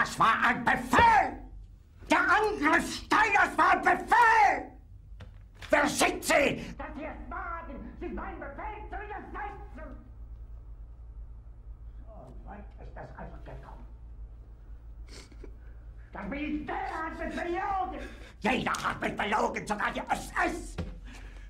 Das war ein Befehl! Der Angriff Steiners war ein Befehl! Wer schickt Sie? Dass Sie es wagen, sich meinen Befehl zu widersetzen! So weit ist das also gekommen. Das Militär hat mich belogen! Jeder hat mich belogen, sogar die SS!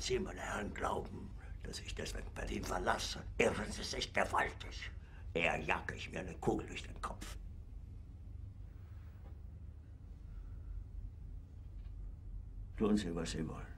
Sie, meine Herren, glauben, dass ich deswegen Berlin verlasse, irren Sie sich gewaltig. Eher jage ich mir eine Kugel durch den Kopf. Tun Sie, was Sie wollen.